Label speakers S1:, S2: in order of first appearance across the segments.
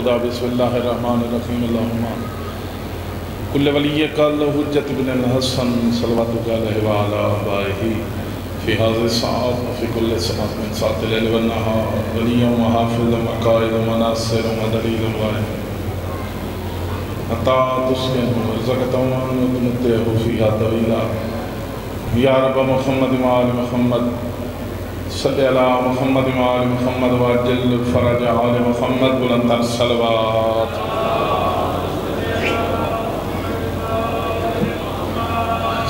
S1: خدا بسم اللہ الرحمن الرحیم، اللہم کل ولی قال حجت بن الحسن صلوات علیہ وعلا آبائہی. فی حاضر ساعت وفی کل ساعت من ساعت اللیل والنہار ولی و حافظ و مقائد و مناصر و دلیل و واحد تسکن و رزقتوان و تمتعہ فیہا طویلہ یا رب محمد وآل محمد صلی اللہ محمد وآل محمد وجل فرج آل محمد بلندر صلوات.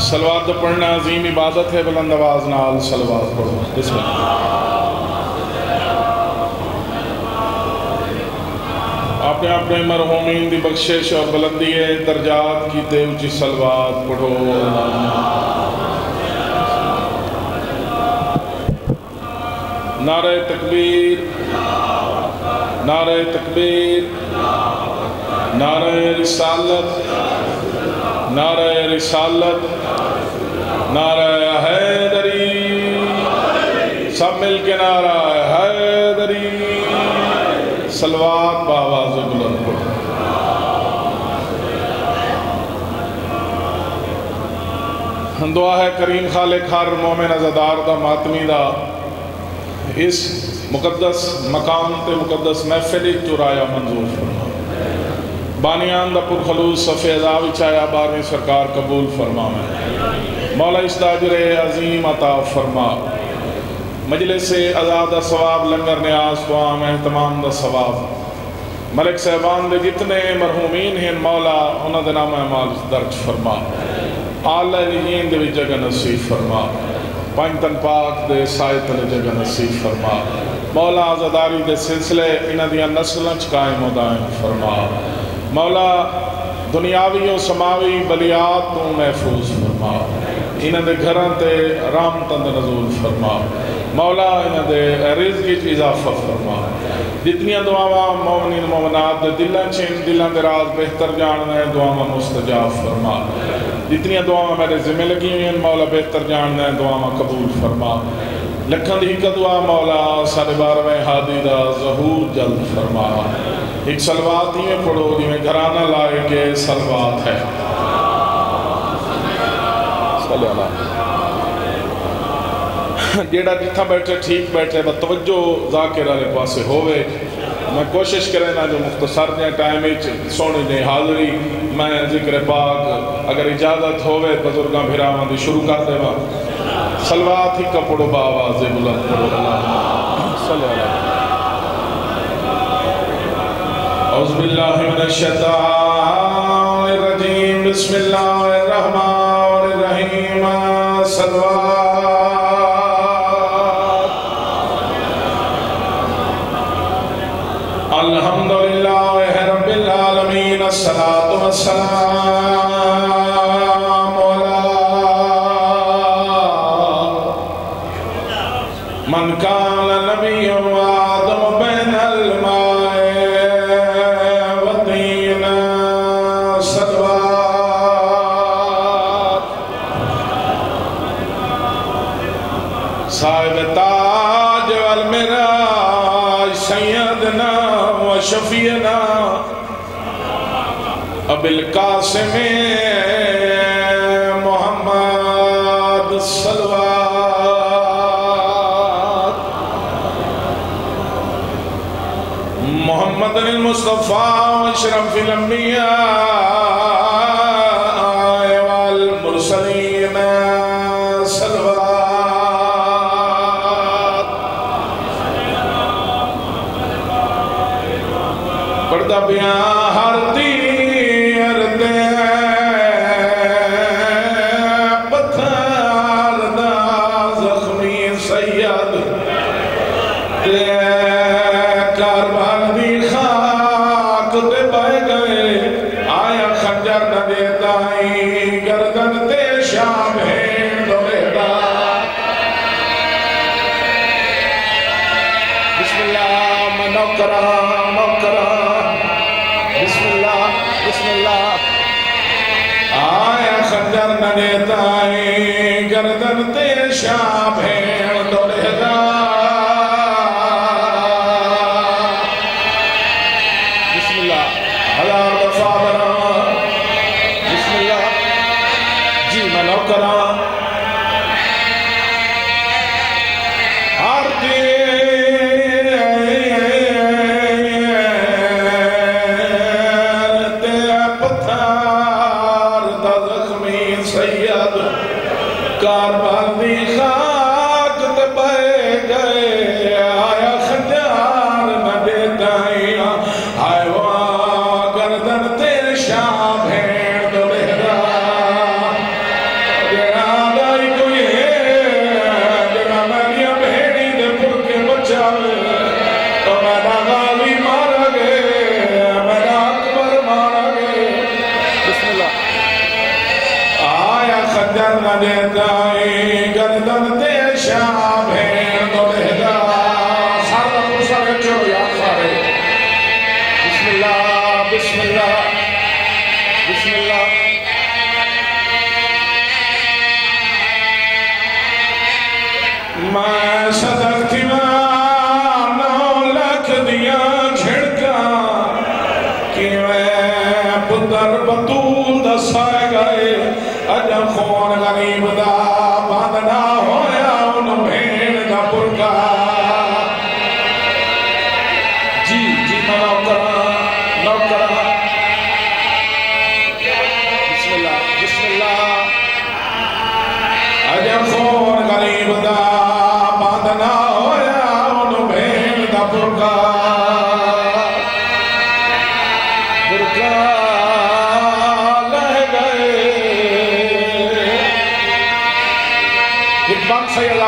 S1: صلوات تو پڑھنا عظیم عبادت ہے، بلند آواز نال صلوات پڑھو. بسم اللہ. اپنے اپنے مرحومین دی بخشش اور بلندی درجات کی تے اچھی صلوات پڑھو. اللہ نعرہ تکبیر نعرہ تکبیر، نعرہ رسالت نعرہ رسالت، نعرہ حیدری، سب مل کے نعرہ حیدری سلوات باواز بلند پڑھ دعا ہے کریم خالق ہر مومن ازدار دا ماتمی دا۔ اس مقدس مقام تے مقدس محفلی چرایا منظور فرما۔ بانیان دا پر خلوص صفحہ ازاوی چایا بارمی سرکار قبول فرما میں مولا اس داجر عظیم عطا فرما۔ مجلس ازاد ثواب، لنگر نیاز قوام احتمام دا ثواب۔ ملک صاحبان دے جتنے مرحومین ہیں، مولا انہ دے نام اعمال درج فرما۔ آلہ لیجین دے بھی جگہ نصیب فرما۔ پانچتن پاک دے سائتن جگہ نصیب فرما۔ مولا آزاداری دے سلسلے انہ دیا نسلن چکائیں مدائیں فرما۔ مولا دنیاوی و سماوی بلیات تو محفوظ فرما۔ انہ دے گھران تے رام تند نزول فرما۔ مولا انہ دے رزقی چی اضافہ فرما۔ جتنی دعاواں مومنین مومنات دے دلن چین دلن دے راز بہتر جاننے دعاواں مستجاب فرما۔ جتنی دعاواں میرے ذمہ لگی ہوئی ہیں، مولا بہتر جاننے دعاواں قبول فرما۔ لکھن دی کا دعا مولا سارے بارویں حادی دا ظہور جلد فرما۔ ایک سلوات ہی میں پڑھو دی میں گھرانہ لائے کے سلوات ہے۔ صلی اللہ جیڑا جتھا بیٹھے، ٹھیک بیٹھے بتوجہ ذاکر علیہ پاسے ہوئے میں کوشش کریں نا جو مختصر دیں ٹائم سونے دیں حاضری، میں ذکر پاک اگر اجازت ہوئے بزرگاں بھراواں دی شروع کر دے ماں سلوات ہی کا پڑھو باواز بلند پڑھو اللہ صلی اللہ اعوذ باللہ من الشیطان الرجیم۔ بسم اللہ الرحمن الرحیم۔ سلوات الصلاة والسلام من كان نبي وآدم بين الماء والطين صلوات صاحب تاج والمراج سيدنا وشفينا ابل القاسم محمد صلوات محمد المصطفى واشرف الانبياء مکرہ مکرہ بسم اللہ بسم اللہ۔ آیا خنجر نہ دیتا ہی گردن تے شام ہے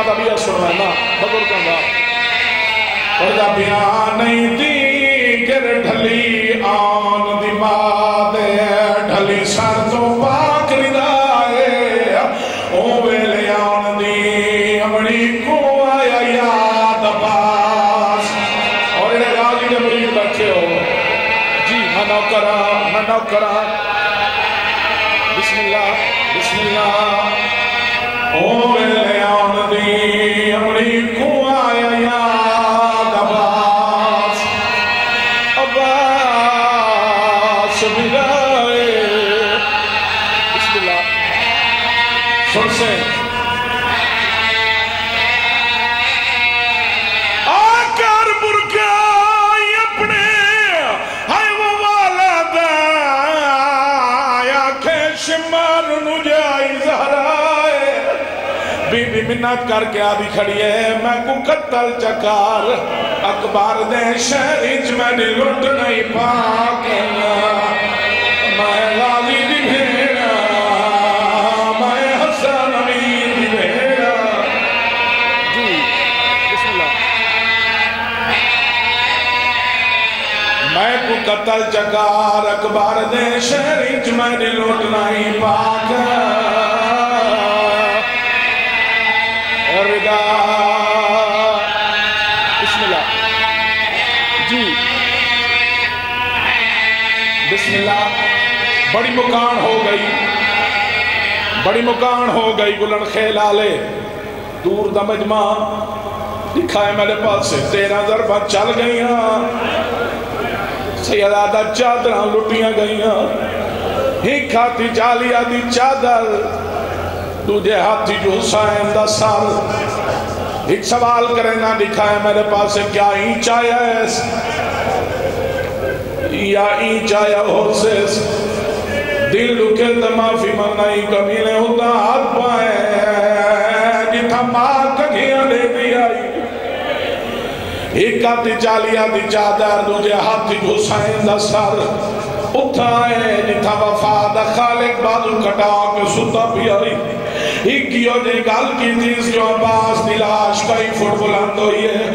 S1: بات سے اللہ کا بھی سن رہا ہے نا بزرگوں پردہ بیان نہیں دی گر ڈھلی آن منت کر کے آدھی کھڑی ہے میں کو قتل چکار۔ اکبار دے شہریچ میں نے لٹ نہیں پاکنا میں غازی دی بھیڑا میں حسن امیر دی بھیڑا۔ جی بسم اللہ۔ میں کو قتل چکار اکبار دے شہریچ میں نے لٹ نہیں پاکنا بسم اللہ بڑی مکان ہو گئی۔ بڑی مکان ہو گئی، گلن خیل آلے۔ دور دا مجمع۔ لکھا ہے میرے پاس سے تیرہ ضربہ چل گئیاں۔ سیدادہ چادرہ لٹیاں گئیاں۔ ہی کھاتی چالی آدھی چادر۔ تجھے ہاتھی جو حسین دا سر۔ ایک سوال کریں نہ لکھا ہے میرے پاس سے کیا اینچ آیا ہے؟ یا اینچ آیا ہو سے دل لکھے تمافی منائی کمیلے ہوتا۔ ہاتھ پائے، جتھا ماں کگیاں لے دی آئی۔ ایک آتی چالی آتی چادر دوجہ ہاتھی حسین دا سر۔ اٹھائے، جتھا وفا دا خالق بازو کٹا کے ستا بھی آئی۔ ایکیو جے گال کی تیز جو عباس، دلاش، کئی فٹ بلند ہوئی ہے۔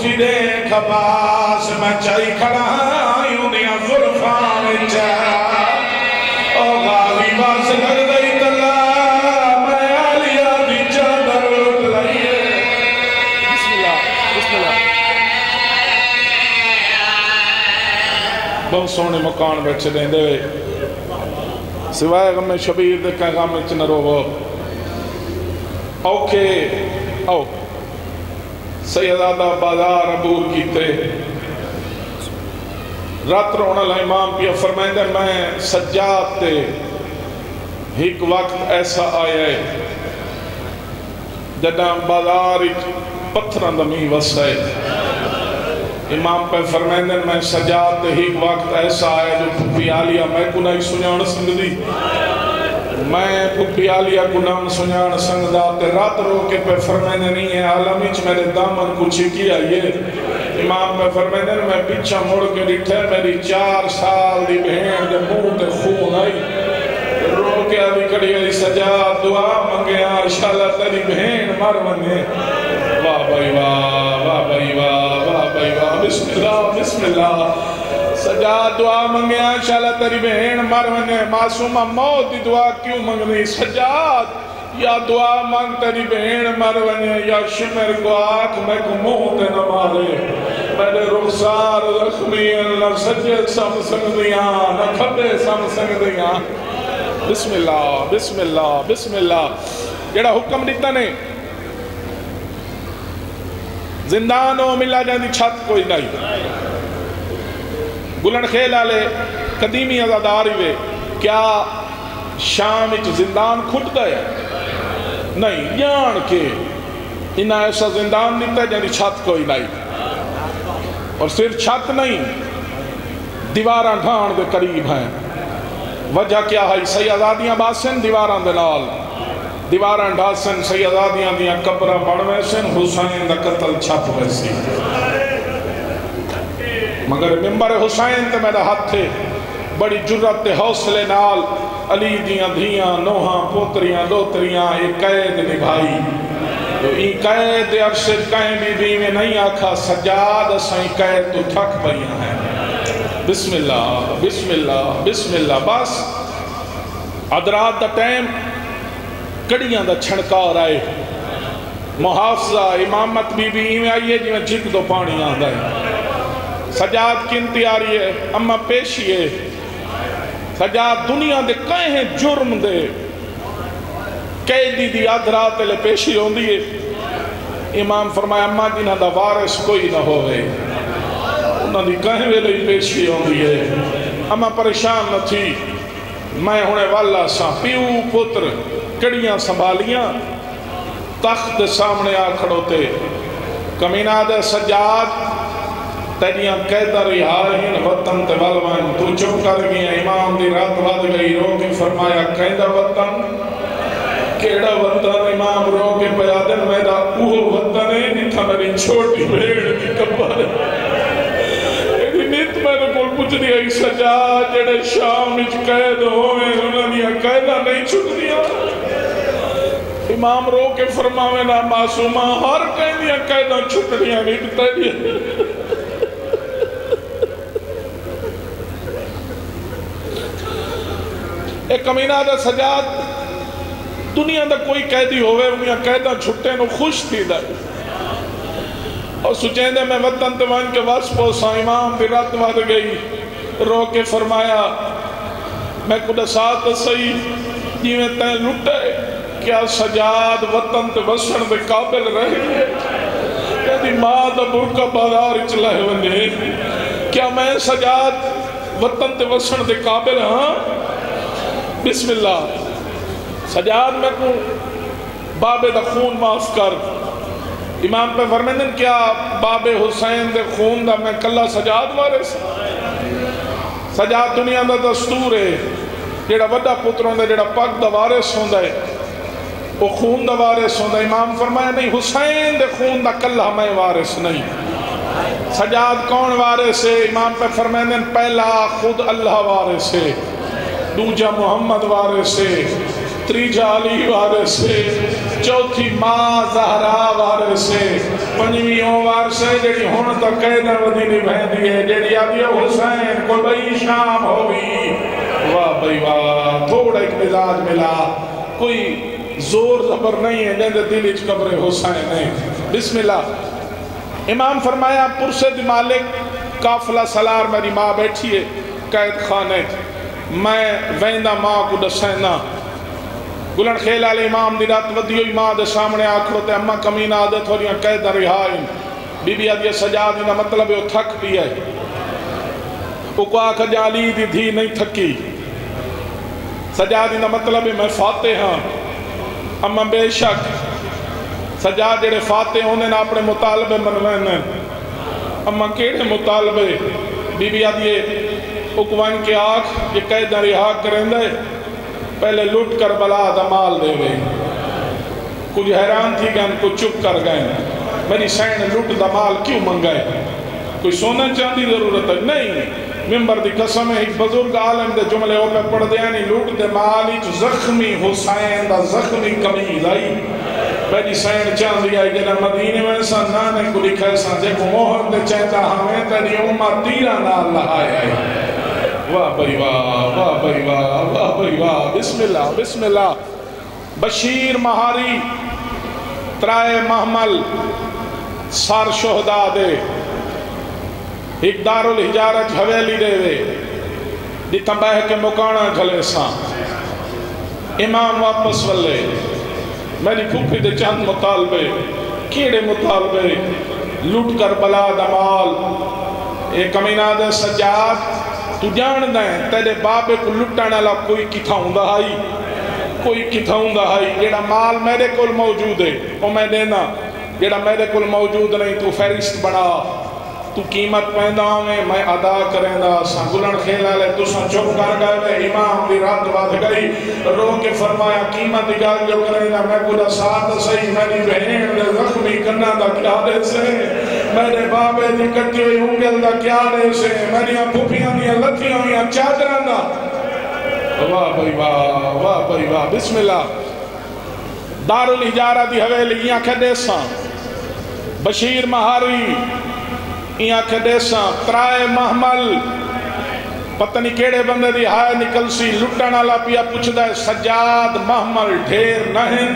S1: اٹھی دیکھ عباس میں چاہی کھڑا یوں دیا ظلفان چاہ او غالی باس لگ گئی تلا میں آلیا دی چادر اٹھ لئیے بسم اللہ بسم اللہ بہت سونے مکان بیٹھے دیں دے۔ سوائے غم شبیر دے کہیں غم چنہ رو اوکے او سیدادہ بازار عبور کیتے۔ رات رونا لہ امام پیا فرمائیں دے میں سجاد تے ایک وقت ایسا آیا ہے، جدہ بازار پتھران دمی وسائے امام پہ فرمیندن میں سجاد ہی وقت ایسا آیا جو پھپی آلیا میں کو نہیں سنیان سنگ دی۔ میں پھپی آلیا کو نام سنیان سنگ دا تے رات رو کے پہ فرمیندن نہیں ہے عالم عالمیچ میرے دامن کو چھکی آئیے امام پہ فرمیندن میں پیچھا مڑ کے ڈٹھے، میری چار سال دی بہن دے منہ تے خون آئی۔ رو کے آدھی کڑی آئی سجاد دعا منگے آشالہ تیری بہن مر منے۔ واہ بھائی واہ واہ بھائی واہ واہ بھائی واہ، بسم اللہ بسم اللہ۔ سجاد دعا منگیا انشاءاللہ تیری بہن مر منے معصومہ موت دی دعا کیوں منگنی سجاد یا دعا منگ تیری بہن مر منے یا شمر کو آنکھ میں کو موت نہ مارے میرے رخصار زخمی اللہ سجے سم سنگ دیاں نہ کھبے سم سنگ دیاں بسم اللہ بسم اللہ بسم اللہ جڑا حکم دیتا نے زندانوں ملا جاندی چھت کوئی نہیں گلن خیل آلے، قدیمی ازادار ہوئے، کیا شام اچ زندان کھٹ گئے؟ نہیں، جان کے انہا ایسا زندان دیتا ہے جاندی چھت کوئی نہیں اور صرف چھت نہیں دیواراں ڈھان دے قریب ہیں۔ وجہ کیا ہے؟ سیادادیاں باسن دیواراں دے نال۔ دیواراں ڈھاسن سیادادیاں دیاں قبرہ بڑھ ویسن، حسین دا قتل چھپ ویسی مگر ممبر حسین تے میرا ہاتھ تھے بڑی جرت تے حوصلے نال علی دیاں دھیاں، نوہاں، پوتریاں، دوتریاں ایک قید نبھائی۔ تو ای قید عرصے کہیں بھی بھی میں نہیں آکھا، سجاد سائیں قید تو تھک پئیاں ہیں۔ بسم اللہ بسم اللہ بسم اللہ۔ بس ادرات دا ٹائم کڑیاں دا چھڑکار آئے۔ محافظہ، امامت بھی بھی میں آئیے جی میں جھک دو پانی آدھا ہے۔ سجاد کی انتیاری ہے، اما پیشی ہے۔ سجاد دنیا دے کہیں ہیں جرم دے۔ قیدی دی ادرات لے پیشی ہوں دیئے امام فرمایا، اما جنہ دا وارث کوئی نہ ہوئے۔ انہوں نے کہیں ویلے پیشی ہوں دیئے اما پریشان نہ تھی۔ میں ہونے والا سا پیو پتر، کڑیاں سنبھالیاں۔ تخت سامنے آ کھڑوتے۔ کمینہ دے سجاد تیریاں قیدہ رہائین وطن تے والوان تو چپ کر گیا امام دی رات ود گئی، رو کے فرمایا قیدہ وطن؟ کیڑا وطن؟ امام رو کے پیادن میرا اوہ وطن ہے نہیں میری چھوٹی بھیڑ کی کبھر ایڈی نیت میں نے کول پوچھ دیا ای سجاد جڑے شام وچ قید ہوئے، انہاں نے قیدہ نہیں چھٹ دیا امام رو کے فرماوے، نا معصومہ ہر کہیں دیا قیدہ چھٹڑیاں نہیں بتا دیا ایک کمینہ دا سجاد دنیا دا کوئی قیدی ہوئے انہیں قیدہ چھٹے نو خوش تھی دا اور سچین دے میں وطن تمان کے واس پوسا امام بھی رات واد گئی رو کے فرمایا میں کدہ ساتھ سئی جی میں تین لٹے کیا سجاد وطن تے وسن دے قابل رہے کہتی ماں دا برکہ بازار چلائے ونے کیا میں سجاد وطن تے وسن دے قابل ہاں بسم اللہ۔ سجاد میں کو بابے دا خون معاف کر۔ امام پہ فرمیندن کیا باب حسین دے خون دا میں کلا سجاد مارے سا۔ سجاد دنیا دا دستور ہے۔ جیڑا وڈا پتروں دے جیڑا پاک دا وارث ہوندا ہے وہ خون دا وارث ہوں امام فرمایا، نہیں، حسین دے خون دا کلہ میں وارث نہیں۔ سجاد کون وارث ہے؟ امام پہ فرمائے پہلا خود اللہ وارث ہے۔ دوجہ محمد وارث ہے تریجہ علی وارث ہے، چوتھی ماں زہرا وارث ہے پنجویں او وارث جڑی ہن تک قیدہ ودی نہیں بہندی ہے، جڑی آدھی حسین کو بھئی شام ہوگی واہ بھئی واہ، تھوڑا ایک مزاج ملا۔ کوئی زور زبر نہیں ہے جیسے دل اچ قبر حسین نہیں بسم اللہ۔ امام فرمایا پرسد مالک کافلہ سلار میری ماں بیٹھی ہے، قید خانے میں ویندہ ماں کو دسینا گلن خیل علی امام دی رات ودی ہوئی، ماں دے سامنے آکھرو تے اممہ کمین عادت ہو رہی قید رہائیں بی بی آدھی سجاد انہا مطلب ہے تھک بھی ہے۔ وہ کو آکھا جالی دی دھی نہیں تھکی۔ سجاد انہا مطلب میں فاتح ہاں۔ اما بے شک سجاد جڑے فاتح ہونے نا اپنے مطالبے منوین ہیں۔ اما کیڑے مطالبے؟ بی بی آدھی اکوان کے آنکھ یہ قید رہا کریں دے، پہلے لٹ کر بلا دمال دے گئے کچھ حیران تھی کہ ہم کو چپ کر گئے۔ میری سین لٹ دمال کیوں منگائے؟ کوئی سونا چاندی ضرورت ہے؟ نہیں۔ ممبر دی قسم ہے، ایک بزرگ عالم دے جملے ہو پہ پڑھ دیا یعنی نہیں لوٹ دے مالی جو زخمی حسین دا زخمی کمیل آئی۔ میری سین چاندی آئی جنہ مدینے میں سا نانے کو لکھے سا دیکھو موہر دے چہتا ہمیں ہاں تیری امہ تیرہ نا اللہ آئے آئے واہ بھائی واہ واہ بھائی واہ واہ بھائی واہ بسم اللہ بسم اللہ بشیر مہاری، ترائے محمل سار شہدہ دے۔ ایک دار الحجارت حویلی دے وے دی تنبہ کے مکانا جھلے ساں۔ امام واپس والے میری پھوپی دے چند مطالبے۔ کیڑے مطالبے؟ لٹ کر بلا دمال۔ ایک امینہ دے سجاد۔ تو جان دیں تیرے بابے کو لٹانا لگ کوئی کتھا ہوں دہائی کوئی کتھا ہوں دہائی جیڑا مال میرے کل موجود ہے وہ میں دینا جیڑا میرے کل موجود نہیں تو فیرست بڑا تو قیمت پیدا ہمیں میں ادا کریں دا سنگلن کھیلا لے تو سن چپ کر گئے میں امام دی رات بات گئی رو کے فرمایا قیمت اگال جو کریں دا میں کلا ساتھ سہی میری بہن دے زخمی کرنا دا کیا دے سے میرے بابے دی کٹی ہوئی انگل دا کیا دے سے میری پھوپیاں دیا لتیاں ہوئی چادران دا۔ واہ بھائی واہ واہ بھائی واہ، بسم اللہ۔ دار الحجارہ دی حویلی، یہاں کھڑے ساں۔ بشیر مہاری، یہاں کھڑے ساں۔ ترائے محمل، پتہ نہیں کیڑے بندے دی ہائے نکل سی۔ لٹانا لا پیا پوچھ دے سجاد محمل ڈھیر نہیں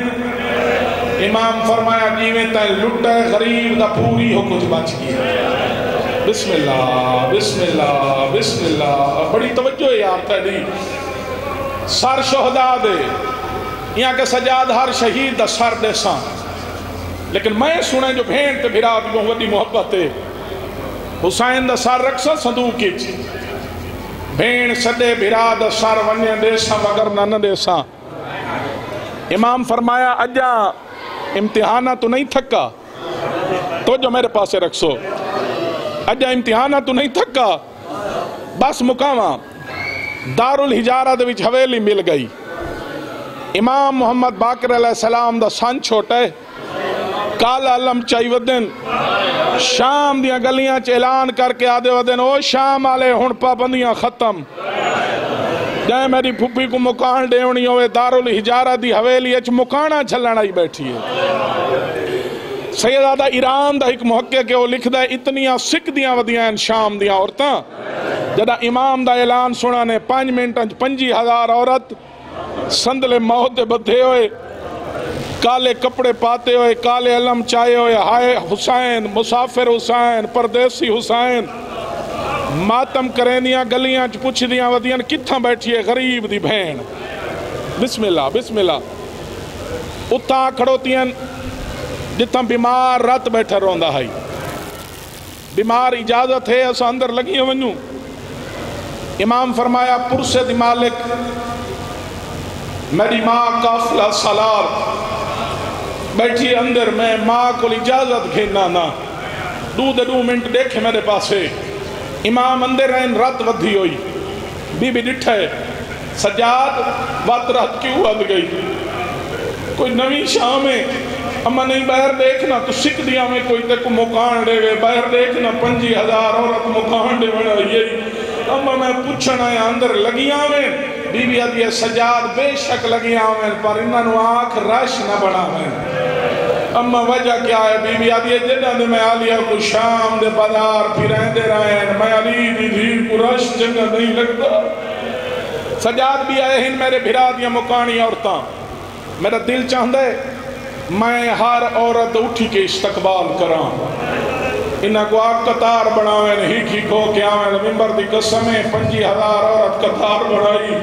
S1: امام فرمایا جیویں تے لٹے، غریب دا پوری ہو کچھ بچ گیا بسم اللہ بسم اللہ بسم اللہ۔ بڑی توجہ ہے آپ تیری سر شہدہ دے۔ یہاں کے سجاد ہر شہید دا سر دے ساں۔ لیکن میں سنے جو بھین تے بھرا بھی محمدی محبت ہے۔ حسین دا سر رکھسا صندوق کی چی بھین سدے بھرا دا سر ونیا دے ساں مگر نن دے ساں۔ امام فرمایا، اجا امتحانہ تو نہیں تھکا۔ تو جو میرے پاسے رکھسو۔ اجا امتحانہ تو نہیں تھکا۔ بس مقامہ۔ دار الحجارہ دے وچ حویلی مل گئی۔ امام محمد باقر علیہ السلام دا سن چھوٹے کالا علم چاہی ودن۔ شام دیا گلیاں چیلان کر کے آدھے ودن، او شام آلے ہن پابندیاں ختم۔ جائے میری پھپی کو مکان دے ہونی ہوئے دار الحجارہ دی حویلی اچھ مکانہ جھلنا ہی بیٹھی ہے۔ سیدادہ ایران دا ایک محقق کے وہ لکھ دے اتنیاں سکھ دیاں ودیاں ان شام دیاں عورتاں۔ جدہ امام دا اعلان سنا نے، پانچ منٹ پنجی ہزار عورت سندلے موت بدھے ہوئے، کالے کپڑے پاتے ہوئے، کالے علم چاہے ہوئے، ہائے حسین، مسافر حسین، پردیسی حسین۔ ماتم کریں دیاں گلیاں پوچھ دیاں ودیاں کتھاں بیٹھی غریب دی بھین بسم اللہ بسم اللہ۔ اتھاں کھڑوتیاں جتاں بیمار رات بیٹھا روندہ ہے۔ بیمار اجازت ہے اسا اندر لگی ونجوں امام فرمایا، پرسے دی مالک، میری ماں کافلہ سالار۔ بیٹھی اندر میں ماں کو اجازت گھینا نا دو دے دو منٹ دیکھے میرے پاسے۔ امام اندر رہن رات ودھی ہوئی بی بی ڈٹھے سجاد وات رات کیوں ود گئی کوئی نوی شام ہے اما نہیں باہر دیکھنا تو سکھ دیا میں کوئی تے مکان دے گئے باہر دیکھنا پنجی ہزار عورت مکان دے بڑا یہ اما میں پوچھنا ہے اندر لگیاں میں بی بی آدھی سجاد بے شک لگیاں میں پر اما وجہ کیا ہے بی بی آدھی جنہ دے میں آلیا کو شام دے بازار پھر رہن دے رہے ہیں میں علی دی دھیر کو رش جنہ نہیں لگتا۔ سجاد بھی آئے ہیں میرے بھرا دیا مکانی عورتاں۔ میرا دل چاہتا ہے میں ہر عورت اٹھی کے استقبال کراں۔ انہاں کو آگ قطار بناویں ہی کی کھو کے آویں ممبر دی قسمیں پنجی ہزار عورت قطار بنائی۔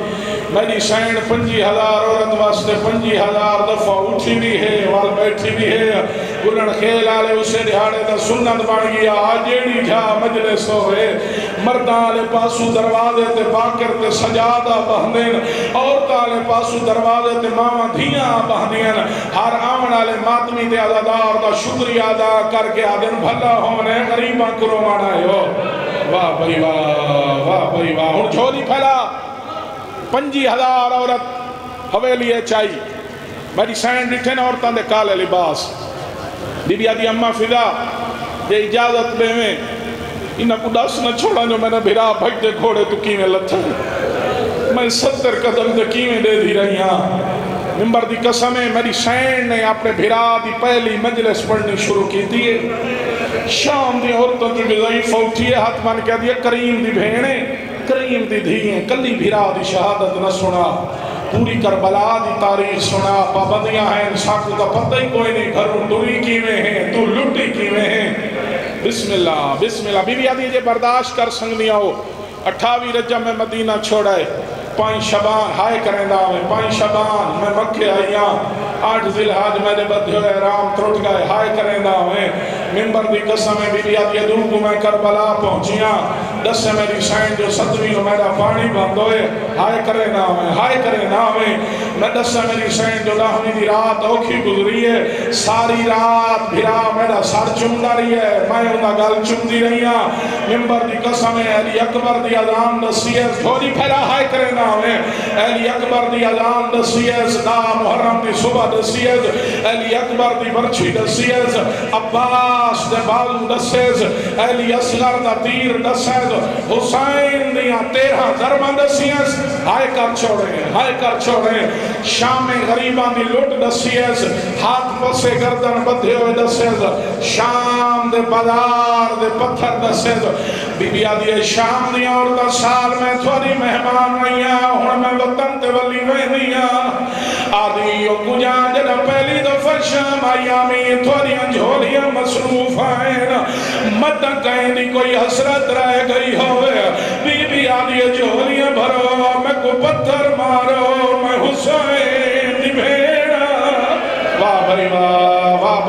S1: میری سینڈ پنجی ہزار عورت واسطے پنجی ہزار دفعہ اٹھی بھی ہے وال بیٹھی بھی ہے۔ گلن خیل آلے اسے دہاڑے دا سنت بڑھ گیا۔ آجیڑی جا مجلس ہوئے مردان آلے پاسو دروازے تے باکر تے سجادہ بہندین عورت آلے پاسو دروازے تے ماما دھیاں بہندین۔ ہر آمن آلے ماتمی تے عزادار دا شکریہ ادا کر کے آدن بھلا ہونے غریبہ کرو مانا ہے۔ واہ بھائی واہ واہ بھائی واہ۔ ہن چھوڑی پھیلا۔ پنجی ہزار عورت حویلی ہے چاہی میری سینڈ ڈٹھے نا عورتان دے کالے لباس۔ بی بی آدھی اممہ فضا دے اجازت بے میں انہا کو دس نہ چھوڑا جو میں نے بھرا بھگ دے گھوڑے تو کیویں لتھا میں ستر قدم دے کیویں دے دی رہی ہاں؟ ممبر دی قسمیں میری سینڈ نے اپنے بھرا دی پہلی مجلس پڑھنی شروع کی دیئے شام دی عورتوں کی ضعیف اٹھی ہے، ہاتھ مان کہہ دیا کریم دی بھینے دھیئیں کلی بھرا دی شہادت نہ سنا۔ پوری کربلا دی تاریخ سنا۔ پابندیاں ہیں ساکو کا پتہ ہی کوئی نہیں۔ گھروں دوری کیویں ہیں، تو لٹی کیویں ہیں۔ بسم اللہ بسم اللہ۔ بی بی آدھی جے جی، برداشت کر سنگنیا ہو اٹھاوی رجہ میں مدینہ چھوڑائے۔ پانچ شبان، ہائے کریں دا میں پانچ شبان میں مکھے آئیاں آٹھ ذلحاج میں نے بدھے ہوئے رام ترٹ گئے ہائے کریں دا میں ممبر دی قسم میں بی بی آدھی دور کو میں کربلا پہنچیاں دس سے میری سائن جو ستوی کو میرا پانی بند ہوئے ہائے کریں دا میں ہائے کریں دا میں میں دس سے میری سائن جو لاہنی دی رات اوکھی گزری ہے، ساری رات بھرا میرا سار چم رہی ہے۔ میں انہا گل چم دی رہی ہاں۔ ممبر دی قسم ہے، علی اکبر دی ادام دسی ہے۔ تھوڑی پھیلا ہائے کریں دا میں علی اکبر دی ادام دسی ہے دا محرم دی صبح دسی ہے۔ علی اکبر دی برچی دسی ہے۔ عباس دے بالو دسی ہے علی اصغر دا تیر دسی ہے حسین دیا تیرہ درمان دسی ہائے کر چھوڑے ہائے کر چھوڑے شام غریبان دی لوٹ دسی ہاتھ پسے گردن بدھے ہوئے دسی شام دے بازار دے پتھر دسے بی بی آدھی شام دی اور دا سال میں تھوڑی مہمان نہیں آیا ہوں میں وطن تے ولی میں نہیں آیا آدھی یو کجان جنا پہلی دفعہ شام آیامی آمی تھوڑی انجھولیاں مصروف آئین مدن کہیں دی کوئی حسرت رہ گئی ہوئے۔ بی بی آدھی جھولیاں بھرو، میں کو پتھر مارو، میں حسین دی بھیڑا واہ بھائی واہ۔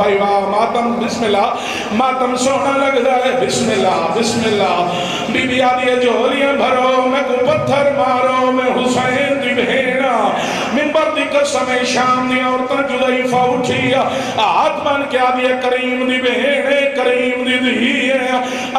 S1: بھائی واہ، ماتم بسم اللہ ماتم سونا لگ جائے بسم اللہ بسم اللہ بی بی آدھی ہے جھولیاں بھرو، میں کو پتھر مارو، میں حسین دی بھیڑا ممبر دی قسم شام دی عورتاں جدائفہ اٹھی آت کیا دی کریم دی بہنے کریم دی دی ہے۔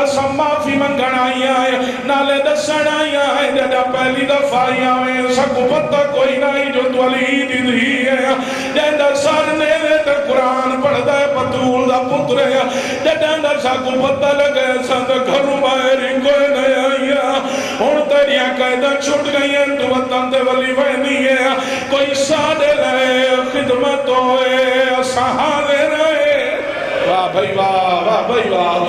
S1: اسم معافی منگن آئی آئے نالے دسن آئی آئے پہلی دفعہ آئی سکو پتہ کوئی نہیں جو تولی دی ہے جدا سر نے تے قرآن پڑھ دے پتول دا پتر ہے جدا دا سکو پتہ لگے سند گھروں باہری کوئی نہیں آئی ہون تیریاں قیدہ چھٹ گئی ہیں تو وطن دے ولی وینی ہے کوئی سادے لے خدمت ہوئے سہالے رہے واہ بھائی واہ واہ بھائی واہ۔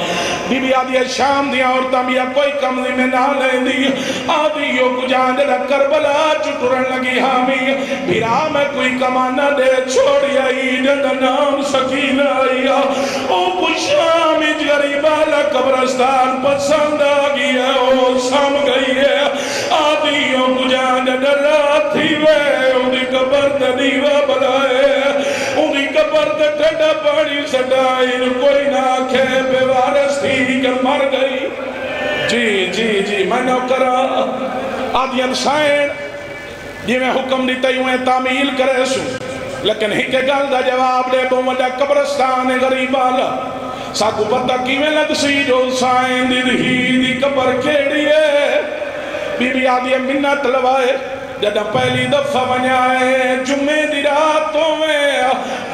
S1: بی بی آدھی ہے، شام دیا اور تمیا کوئی کمزی میں نہ لے دی آدھی یو کجان دے کربلا، چٹرن لگی ہامی بھیرا میں کوئی کمانا دے چھوڑی آئی، جن نام سکین آئی۔ او پشام اج جی غریبہ قبرستان پسند آگی ہے، او سام گئی ہے۔ آدھی یو کجان دے تھی وے انہی قبر تنیوہ بلائے۔ انہی قبر تے ٹھنڈا پانی کوئی نہ کھے بے وارس تھی کر مر گئی۔ جی جی جی میں نو کرا آدھین سائن جی میں حکم دیتا ہی ہوئے تعمیل کرے سو۔ لیکن ہی کے گل دا جواب دے بو مجھا قبرستان غریب آلا ساکو پتہ کیویں لگ سی جو سائن دی دی دی قبر کھیڑی ہے؟ بی بی آدھی منت لوائے جدہ پہلی دفعہ بنیائے جمعے دی راتوں میں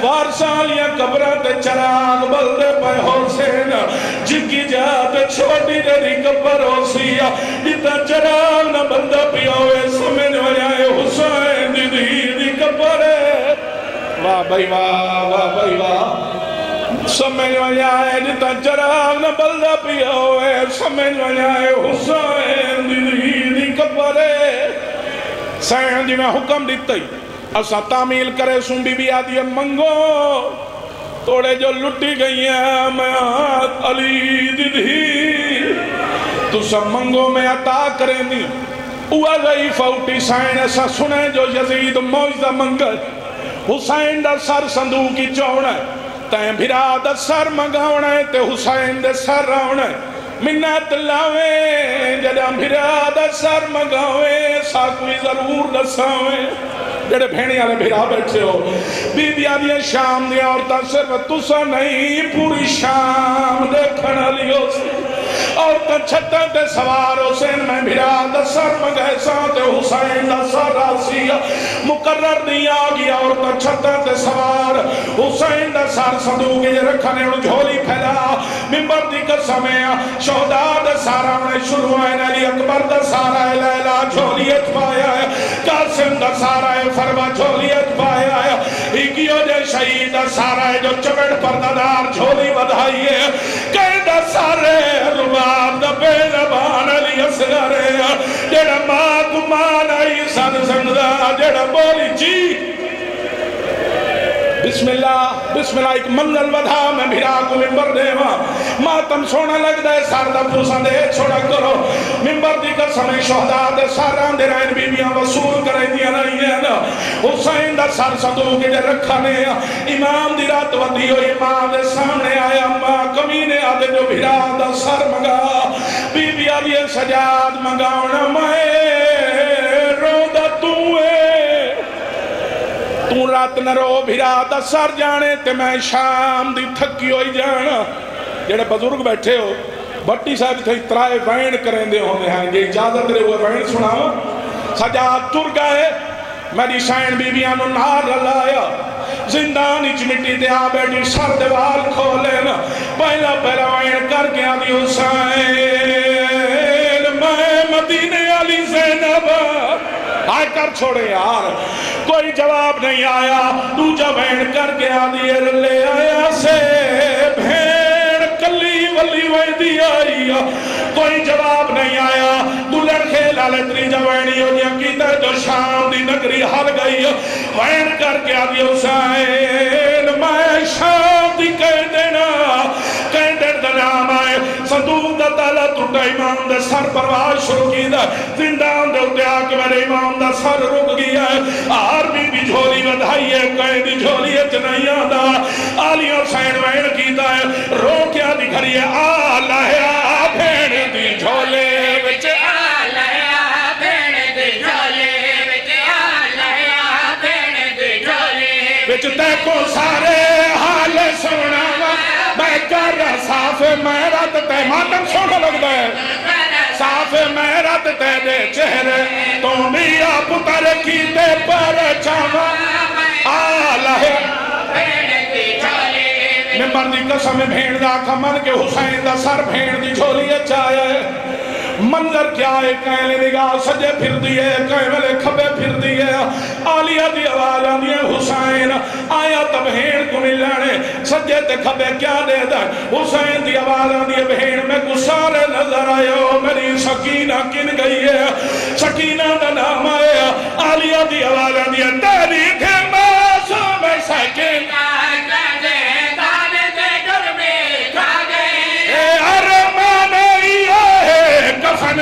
S1: وارسالیاں قبرات چراغ بلدے پہ حسین جکی جات چھوٹی دی قبر ہو سیا جتا چراغ نہ بندہ پیا ہوئے، سمجھ بنیائے حسین دی دی دی قبر۔ ہے واہ بھائی، واہ واہ بھائی، واہ۔ سمجھ بنیائے جتا چراغ نہ بلدہ پیا ہوئے، سمجھ بنیائے حسین دی دی سائن جی میں حکم دیتا ہی۔ اسا تعمیل کرے سن بی بی آدھی منگو۔ توڑے جو لٹی گئی ہیں، میں علی دیدھی تو سب منگو میں عطا کریں دی۔ اوہ گئی فوٹی سائن ایسا سنے جو یزید موجزہ منگل حسین دا سر صندوقی چوڑا ہے تین بھرا دا سر منگاونا ہے تے حسین دے سر راونا ہے منت لاوے، جڑا بھرا دا سر منگاوے سا کوئی ضرور دساوے۔ جڑے بھیڑی آلے بھرا بیٹھے ہو بی بی شام دیا اور تا صرف تسا نہیں، پوری شام دیکھنا لیو سی اور تا چھتا تے سوار حسین، میں بھیڑا دا سر مگے ساتھ حسین دا سر آسی مقرر دیا گیا اور تا چھتا تے سوار۔ حسین دا سر صندوقی رکھنے اور جھولی پھیلا۔ ممبر دی قسمیں شہدہ دا سارا میں شروع ہے نلی اکبر دا سارا ہے لیلہ جھولیت پایا ہے۔ قاسم دا سارا ہے فرما جھولیت پایا ہے۔ ایکیو جے شہید دا سارا ہے جو چمڑ پردادار جھولی بدھائی ہے۔ کہیں دا سارے رباب دا بے زبان علی اصغر جڑا ماں کو مانائی سن سندہ جڑا بولی جی بسم اللہ بسم اللہ، ایک منزل ودھا میں بھیرا کو ممبر دے ماں ماتم سونا لگ دے ساردہ پوسان دے چھوڑا کرو۔ ممبر دی کر سمیں شہدہ دے ساران دے رائن بیبیاں وصول کرے دیا نہیں ہے نا۔ حسین دا سار صدو کے جے رکھا نے امام دی رات ودی ہو امام دے سامنے آیا، ماں کمینے آدھے جو بھیرا دا سر مگا بیبیاں بھی سجاد مگاونا میں تو رات نہ رو بھیرا دا سر جانے تے میں شام دی تھکی ہوئی جانا جڑے بزرگ بیٹھے ہو بٹی صاحب تھے ترائے وین کریں دے ہونے ہیں یہ اجازت دے ہوئے وین سناؤ سجاد تر گئے میری شائن بی بیاں نو نار لایا زندان اچ مٹی دے آ بیٹی سر دیوال کھولے نا پہلا پہلا وین کر کے آدھی حسین میں مدینے علی زینب آئے کر چھوڑے یار، کوئی جواب نہیں آیا۔ تو جب بھین کر کے آدھی لے آیا، سے بھین کلی ولی ویدی آئی۔ کوئی جواب نہیں آیا۔ تو لڑکے لالے تری جوینی ہو جیا کی جو شام دی نگری حل گئی۔ وین کر کے آدھی حسین، میں شام دا تالا ٹوٹا امام دے سر پرواز شروع کی دا زندان دے اتے آکے میرے امام دا سر رک گیا ہے آر بھی بھی جھولی بدھائی ہے کہیں دی جھولی ہے چنائیاں دا آلی اور سین وین کیتا ہے رو کیا دکھری ہے آلہ ہے آ بھین دی جھولے وچ وچ تے کو سارے حال سونا کر رہا صاف میرت تے ماتم سونا لگ دے صاف میرت تے دے چہرے تو میرا پتر کی تے پر چاوا آلہ ممبر دی قسم بھیڑ دا کمن کے حسین دا سر بھیڑ دی جھولی چاہے منظر کیا ہے کہیں لے نگاہ سجے پھر دیئے کہیں ملے کھبے پھر دیئے آلیہ دی آواز آنی حسین آیا تا بہین کو ملانے سجے تے کھبے کیا دے در۔ حسین دی آواز آدھی بہین میں گسارے نظر آئے میری سکینہ کن گئی ہے۔ سکینہ دا نام آئے آلیہ دی آواز آدھی تیری تھے معصوم سکینہ۔ کفن